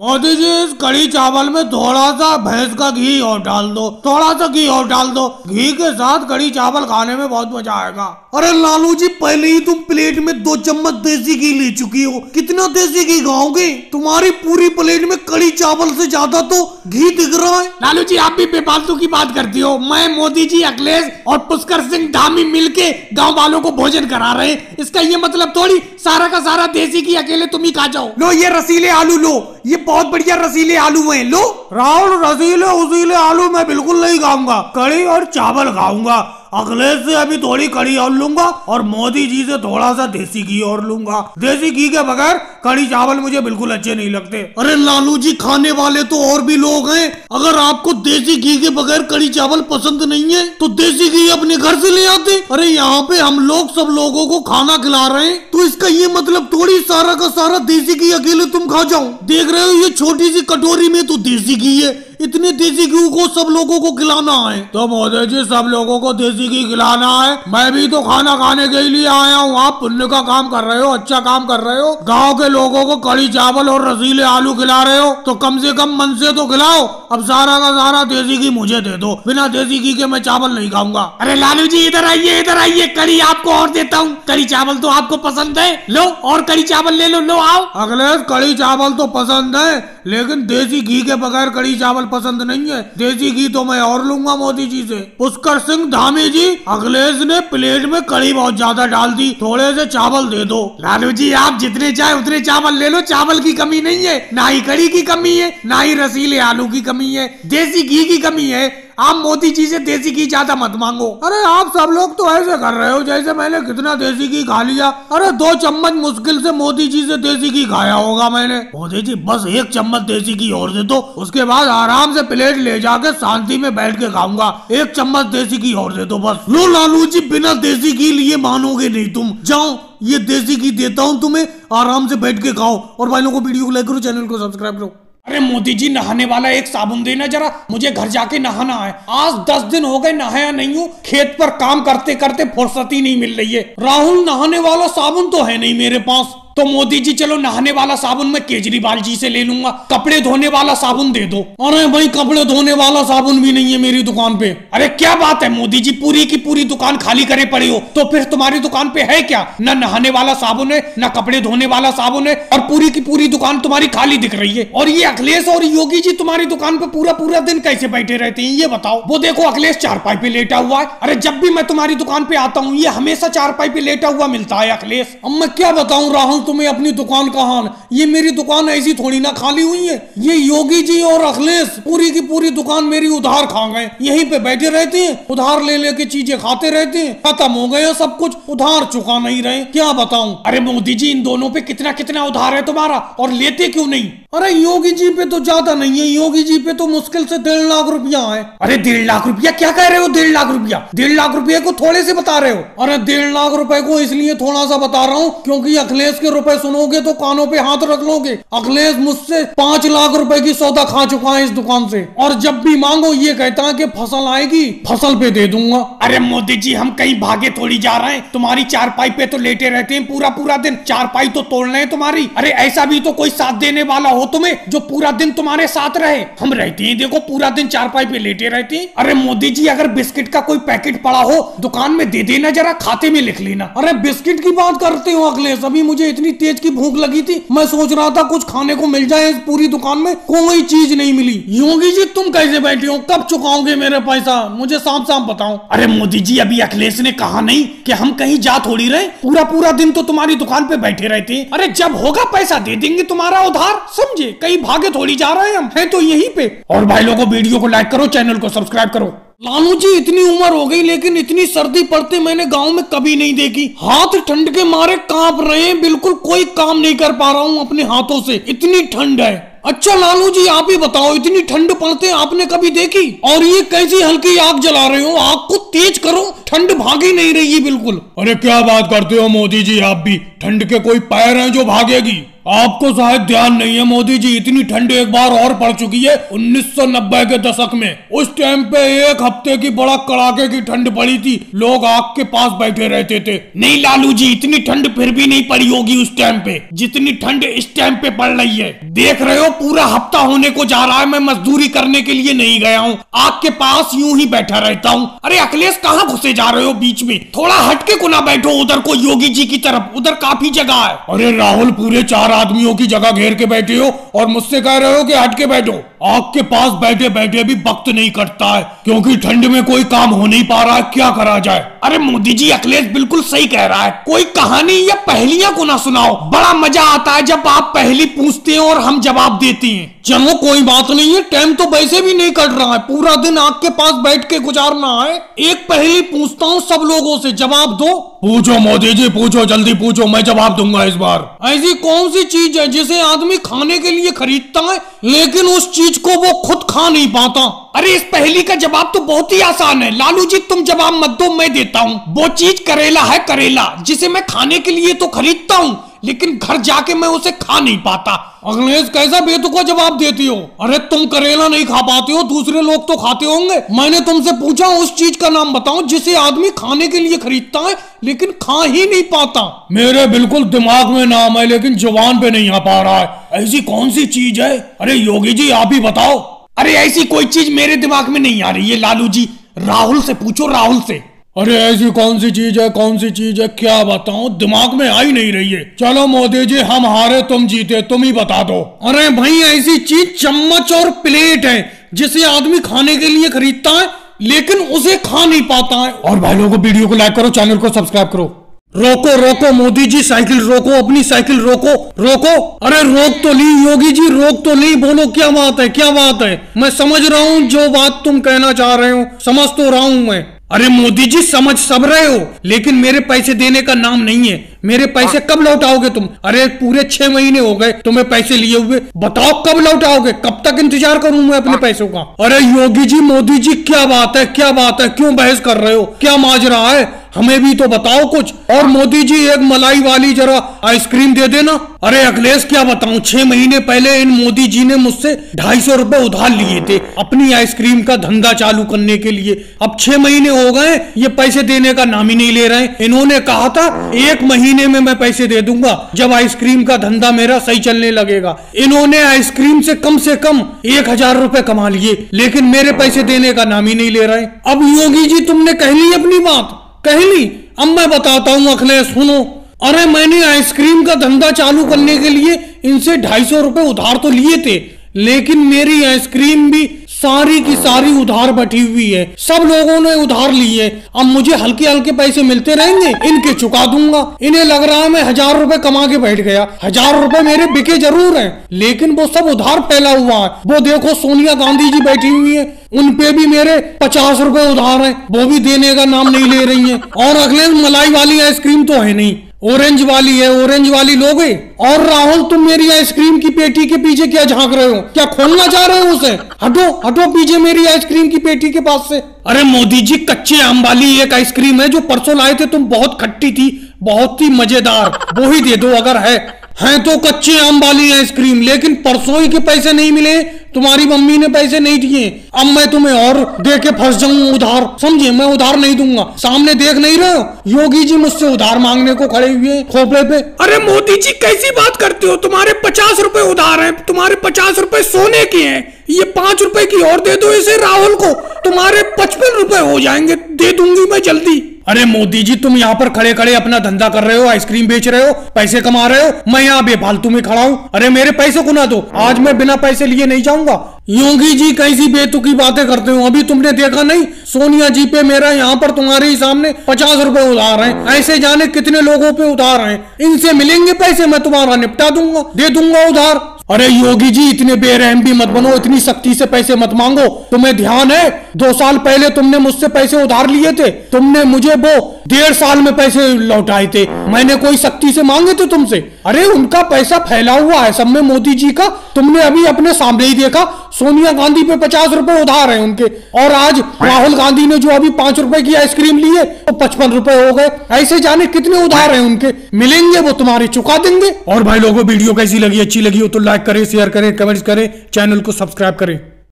मोदी जी इस कड़ी चावल में थोड़ा सा भैंस का घी और डाल दो। थोड़ा सा घी और डाल दो। घी के साथ कड़ी चावल खाने में बहुत मज़ा आएगा। अरे लालू जी पहले ही तुम प्लेट में दो चम्मच देसी घी ले चुकी हो। कितना देसी घी खाओगे? तुम्हारी पूरी प्लेट में कड़ी चावल से ज़्यादा तो घी दिख रहा है। लालू जी आप भी बेफालतू की बात करती हो। मैं मोदी जी अखिलेश और पुष्कर सिंह धामी मिल के गाँव वालों को भोजन करा रहे हैं। इसका ये मतलब थोड़ी सारा का सारा देसी घी अकेले तुम ही खा जाओ। लो ये रसीले आलू लो। ये बहुत बढ़िया रसीले आलू है, लो। राहुल रसीले उसीले आलू मैं बिल्कुल नहीं खाऊँगा कड़ी और चावल खाऊँगा। अखिलेश से अभी थोड़ी कड़ी और लूँगा और मोदी जी से थोड़ा सा देसी घी और लूँगा। देसी घी के बगैर कड़ी चावल मुझे बिल्कुल अच्छे नहीं लगते। अरे लालू जी, खाने वाले तो और भी लोग हैं। अगर आपको देसी घी के बगैर कड़ी चावल पसंद नहीं है तो देसी घी अपने घर से ले आते। अरे यहाँ पे हम लोग सब लोगों को खाना खिला रहे हैं। तो इसका ये मतलब थोड़ी सारा का सारा देसी घी अकेले तुम खा जाओ। देख रहे हो, ये छोटी सी कटोरी में तो देसी घी है। इतने देसी घी को सब लोगों को खिलाना है। तो मोदी जी, सब लोगों को देसी घी खिलाना है। मैं भी तो खाना खाने के लिए आया हूँ। आप पुण्य का काम कर रहे हो अच्छा काम कर रहे हो। गाँव के लोगों को कड़ी चावल और रसीले आलू खिला रहे हो। तो कम से कम मन से तो खिलाओ। अब सारा का सारा देसी घी मुझे दे दो। बिना देसी घी के मैं चावल नहीं खाऊँगा। अरे लालू जी, इधर आइए इधर आइए। कड़ी आपको और देता हूँ। कड़ी चावल तो आपको पसंद है। लो, और कड़ी चावल ले लो। लो, आओ। अगले कड़ी चावल तो पसंद है। लेकिन देसी घी के बगैर कड़ी चावल पसंद नहीं है। देसी घी तो मैं और लूँगा मोदी जी से। पुष्कर सिंह धामी जी, अखिलेश ने प्लेट में कड़ी बहुत ज़्यादा डाल दी। थोड़े से चावल दे दो। लालू जी, आप जितने चाहे उतने चावल ले लो। चावल की कमी नहीं है। ना ही कड़ी की कमी है, ना ही रसीले आलू की कमी है। देसी घी की कमी है। आप मोदी जी से देसी घी ज़्यादा मत मांगो। अरे आप सब लोग तो ऐसे कर रहे हो जैसे मैंने कितना देसी घी खा लिया। अरे दो चम्मच मुश्किल से मोदी जी से देसी घी खाया होगा मैंने। मोदी जी, बस एक चम्मच देसी घी और दे दो। उसके बाद आराम से प्लेट ले जाके शांति में बैठ के खाऊँगा। एक चम्मच देसी घी और दे दो बस। लो लालू जी, बिना देसी घी लिए मानोगे नहीं तुम। जाओ, ये देसी घी देता हूँ तुम्हें। आराम से बैठ के खाओ। और भाई लोगों को वीडियो को लाइक करो, चैनल को सब्सक्राइब करो। अरे मोदी जी, नहाने वाला एक साबुन देना जरा। मुझे घर जाके नहाना है। आज दस दिन हो गए, नहाया नहीं हूँ। खेत पर काम करते करते फुर्सत नहीं मिल रही है। राहुल, नहाने वाला साबुन तो है नहीं मेरे पास। तो मोदी जी, चलो नहाने वाला साबुन मैं केजरीवाल जी से ले लूँगा। कपड़े धोने वाला साबुन दे दो। अरे भाई, कपड़े धोने वाला साबुन भी नहीं है मेरी दुकान पे। अरे क्या बात है, मोदी जी, पूरी की पूरी दुकान खाली करे पड़ी हो। तो फिर तुम्हारी दुकान पे है क्या? न नहाने वाला साबुन है, न कपड़े धोने वाला साबुन है, और पूरी की पूरी दुकान तुम्हारी खाली दिख रही है। और ये अखिलेश और योगी जी तुम्हारी दुकान पे पूरा पूरा दिन कैसे बैठे रहते हैं, ये बताओ। वो देखो, अखिलेश चार पाई पे लेटा हुआ है। अरे जब भी मैं तुम्हारी दुकान पे आता हूँ, ये हमेशा चार पाई पे लेटा हुआ मिलता है, अखिलेश। अब मैं क्या बताऊँ, राहुल तुम्हें अपनी दुकान का हाल। ये मेरी दुकान ऐसी थोड़ी ना खाली हुई है। ये योगी जी और अखिलेश पूरी की पूरी दुकान मेरी उधार खा गए। यहीं पे बैठे रहते हैं, उधार ले लेके चीज़ें खाते रहते हैं। खत्म हो गया सब कुछ, उधार चुका नहीं रहे। क्या बताऊँ? अरे मोदी जी, इन दोनों पे कितना कितना उधार है तुम्हारा? और लेते क्यों नहीं? अरे योगी जी पे तो ज़्यादा नहीं है। योगी जी पे तो मुश्किल से डेढ़ लाख रुपया है। अरे डेढ़ लाख रुपया? क्या कह रहे हो डेढ़ लाख रुपया? डेढ़ लाख रुपये को थोड़े से बता रहे हो? अरे डेढ़ लाख रुपए को इसलिए थोड़ा सा बता रहा हूँ क्योंकि अखिलेश के रुपए सुनोगे तो कानों पे हाथ रख लोगे। अखिलेश मुझसे पाँच लाख रुपए की सौदा खा चुका है इस दुकान से। और जब भी मांगो ये कहता है कि फ़सल आएगी फ़सल पे दे दूँगा। अरे मोदी जी हम कहीं भागे थोड़ी जा रहे हैं। तुम्हारी चार पाई पे तो लेटे रहते हैं पूरा पूरा दिन। चार पाई तो तोड़ना है तुम्हारी। अरे ऐसा भी तो कोई साथ देने वाला हो तुम्हें जो पूरा दिन तुम्हारे साथ रहे। हम रहते हैं देखो पूरा दिन चार पाई पे लेटे रहते हैं। अरे मोदी जी अगर बिस्किट का कोई पैकेट पड़ा हो दुकान में दे देना जरा खाते में लिख लेना। अरे बिस्किट की बात करते हो अखिलेश अभी मुझे इतनी तेज की भूख लगी थी, मैं सोच रहा था कुछ खाने को मिल जाए इस पूरी दुकान में, कोई चीज़ नहीं मिली। योगी जी, तुम कैसे बैठे हो? कब चुकाओगे मेरा पैसा? मुझे साफ़ साफ़ बताओ। अरे मोदी जी, अभी अखिलेश ने कहा नहीं कि हम कहीं जा थोड़ी रहे। पूरा पूरा दिन तो तुम्हारी दुकान पे बैठे रहते अरे जब होगा पैसा दे देंगे तुम्हारा उधार। समझे, कहीं भागे थोड़ी जा रहे हैं हम। है तो यही पे। और भाई लोगों, वीडियो को लाइक करो, चैनल को सब्सक्राइब करो। लालू जी, इतनी उम्र हो गई, लेकिन इतनी सर्दी पड़ते मैंने गाँव में कभी नहीं देखी। हाथ ठंड के मारे काँप रहे हैं, बिल्कुल कोई काम नहीं कर पा रहा हूँ अपने हाथों से। इतनी ठंड है। अच्छा लालू जी, आप ही बताओ, इतनी ठंड पड़ते आपने कभी देखी? और ये कैसी हल्की आग जला रहे हो? आग को तेज करो, ठंड भागी नहीं रही बिल्कुल। अरे, क्या बात करते हो मोदी जी, आप भी? ठंड के कोई पैर हैं जो भागेगी? आपको शायद ध्यान नहीं है मोदी जी, इतनी ठंड एक बार और पड़ चुकी है 1990 के दशक में। उस टाइम पे एक हफ़्ते की बड़ा कड़ाके की ठंड पड़ी थी। लोग आग के पास बैठे रहते थे। नहीं लालू जी, इतनी ठंड फिर भी नहीं पड़ी होगी उस टाइम पे। जितनी ठंड इस टाइम पे पड़ रही है। देख रहे हो, पूरा हफ़्ता होने को जा रहा है। मैं मजदूरी करने के लिए नहीं गया हूँ। आग के पास यूँ ही बैठा रहता हूँ। अरे अखिलेश, कहाँ घुसे जा रहे हो बीच में? थोड़ा हटके को ना बैठो उधर को, योगी जी की तरफ़। उधर काफ़ी जगह है। अरे राहुल, पूरे चार आदमियों की जगह घेर के बैठे हो और मुझसे कह रहे हो कि हट के बैठो। आग के पास बैठे बैठे भी वक्त नहीं कटता है, क्योंकि ठंड में कोई काम हो नहीं पा रहा है, क्या करा जाए? अरे मोदी जी, अखिलेश बिल्कुल सही कह रहा है। कोई कहानी या पहलियाँ को ना सुनाओ। बड़ा मज़ा आता है जब आप पहली पूछते हैं और हम जवाब देते हैं। चलो, कोई बात नहीं है टाइम तो वैसे भी नहीं कट रहा है। पूरा दिन आग के पास बैठ के गुजारना है। एक पहली पूछता हूँ सब लोगों से, जवाब दो। पूछो मोदी जी, पूछो, जल्दी पूछो, मैं जवाब दूँगा इस बार। ऐसी कौन सी चीज़ है जिसे आदमी खाने के लिए खरीदता है, लेकिन उस चीज़ को वो खुद खा नहीं पाता। अरे, इस पहली का जवाब तो बहुत ही आसान है। लालू जी, तुम जवाब मत दो, मैं देता हूँ। वो चीज़ करेला है करेला, जिसे मैं खाने के लिए तो खरीदता हूँ लेकिन घर जाके मैं उसे खा नहीं पाता। अखिलेश कैसा बेतुका जवाब देती हो? अरे तुम करेला नहीं खा पाते हो, दूसरे लोग तो खाते होंगे। मैंने तुमसे पूछा, उस चीज़ का नाम बताओ, जिसे आदमी खाने के लिए खरीदता है, लेकिन खा ही नहीं पाता। मेरे बिल्कुल दिमाग में नाम है, लेकिन जवान पे नहीं आ पा रहा है। ऐसी कौन सी चीज़ है? अरे योगी जी, आप ही बताओ। अरे ऐसी कोई चीज़ मेरे दिमाग में नहीं आ रही है लालू जी। राहुल से पूछो, राहुल से। अरे, ऐसी कौन सी चीज़ है, कौन सी चीज़ है? क्या बताऊँ? दिमाग में आई नहीं रही है। चलो मोदी जी, हम हारे, तुम जीते, तुम ही बता दो। अरे भाई, ऐसी चीज़ चम्मच और प्लेट है, जिसे आदमी खाने के लिए खरीदता है, लेकिन उसे खा नहीं पाता है। और भाई लोगों वीडियो को लाइक करो, चैनल को सब्सक्राइब करो। रोको रोको मोदी जी, साइकिल रोको, अपनी साइकिल रोको रोको। अरे, रोक तो ली योगी जी, रोक तो ली बोलो क्या बात है, क्या बात है? मैं समझ रहा हूँ जो बात तुम कहना चाह रहे हो, समझ तो रहा हूँ मैं। अरे मोदी जी समझ सब रहे हो लेकिन मेरे पैसे देने का नाम नहीं है। मेरे पैसे कब लौटाओगे तुम? अरे पूरे छह महीने हो गए तुम्हें पैसे लिए हुए। बताओ कब लौटाओगे कब तक इंतज़ार करूँ मैं अपने पैसों का? अरे योगी जी मोदी जी क्या बात है क्या बात है? क्यों बहस कर रहे हो? क्या माज रहा है? हमें भी तो बताओ कुछ। और मोदी जी, एक मलाई वाली जरा आइसक्रीम दे देना। अरे अखिलेश, क्या बताऊँ? छह महीने पहले इन मोदी जी ने मुझसे ढाई सौ रूपए उधार लिए थे अपनी आइसक्रीम का धंधा चालू करने के लिए। अब छह महीने हो गए, ये पैसे देने का नाम ही नहीं ले रहे इन्होंने कहा था, एक महीने में मैं पैसे दे दूँगा, जब आइसक्रीम का धंधा मेरा सही चलने लगेगा। इन्होंने आइसक्रीम से कम से कम एक हज़ार रूपए कमा लिए, लेकिन मेरे पैसे देने का नाम ही नहीं ले रहे अब योगी जी, तुमने कह ली अपनी बात। कह ली अब मैं बताता हूँ अखिलेश, सुनो। अरे मैंने आइसक्रीम का धंधा चालू करने के लिए इनसे ढाई सौ रुपए उधार तो लिए थे, लेकिन मेरी आइसक्रीम भी सारी की सारी उधार बैठी हुई है। सब लोगों ने उधार लिए। अब मुझे हल्के हल्के पैसे मिलते रहेंगे, इनके चुका दूँगा। इन्हें लग रहा है मैं हज़ार रुपए कमा के बैठ गया। हज़ार रुपए मेरे बिके ज़रूर हैं, लेकिन वो सब उधार फैला हुआ है। वो देखो सोनिया गांधी जी बैठी हुई है। उन पे भी मेरे पचास रुपए उधार है। वो भी देने का नाम नहीं ले रही है। और अगले मलाई वाली आइसक्रीम तो है नहीं। ऑरेंज वाली है ऑरेंज वाली लोगे? और राहुल, तुम मेरी आइसक्रीम की पेटी के पीछे क्या झाँक रहे हो? क्या खोलना चाह रहे हो उसे? हटो हटो पीछे मेरी आइसक्रीम की पेटी के पास से। अरे मोदी जी, कच्चे आम वाली एक आइसक्रीम है जो परसों लाए थे, तुम बहुत खट्टी थी, बहुत ही मज़ेदार। वो ही दे दो अगर है। हैं तो कच्चे आम वाली आइसक्रीम, लेकिन परसों ही के पैसे नहीं मिले, तुम्हारी मम्मी ने पैसे नहीं दिए। अब मैं तुम्हें और दे के फंस जाऊँ उधार। समझे? मैं उधार नहीं दूँगा। सामने देख नहीं रहे हो? योगी जी मुझसे उधार मांगने को खड़े हुए खोपड़े पे। अरे मोदी जी, कैसी बात करते हो? तुम्हारे पचास रूपए उधार है, तुम्हारे पचास रूपए सोने के हैं। ये पाँच रुपए की और दे दो इसे राहुल को। तुम्हारे पचपन रुपए हो जाएँगे, दे दूँगी मैं जल्दी। अरे मोदी जी, तुम यहाँ पर खड़े खड़े अपना धंधा कर रहे हो, आइसक्रीम बेच रहे हो, पैसे कमा रहे हो, मैं यहाँ बेफालतू में खड़ा हूँ। अरे मेरे पैसे को ना दो, आज मैं बिना पैसे लिए नहीं जाऊँगा। योगी जी, कैसी बेतुकी बातें करते हो? अभी तुमने देखा नहीं? सोनिया जी पे मेरा यहाँ पर तुम्हारे ही सामने पचास रुपए उधार है। ऐसे जाने कितने लोगों पे उधार है? इनसे मिलेंगे पैसे, मैं तुम्हारा निपटा दूँगा, दे दूँगा उधार। अरे योगी जी, इतने बेरहम भी मत बनो, इतनी सख्ती से पैसे मत मांगो। तुम्हें ध्यान है, दो साल पहले तुमने मुझसे पैसे उधार लिए थे, तुमने मुझे वो डेढ़ साल में पैसे लौटाए थे। मैंने कोई सख्ती से मांगे थे तुमसे? अरे, उनका पैसा फैला हुआ है सब में मोदी जी का, तुमने अभी अपने सामने ही देखा सोनिया गांधी पे पचास रुपए उधार है उनके। और आज राहुल गांधी ने जो अभी पाँच रुपए की आइसक्रीम ली है, वो तो पचपन रुपए हो गए। ऐसे जाने कितने उधार है उनके। मिलेंगे वो तुम्हारे, चुका देंगे। और भाई लोगों, वीडियो कैसी लगी, अच्छी लगी हो तो लाइक करें शेयर करें कमेंट करें चैनल को सब्सक्राइब करें।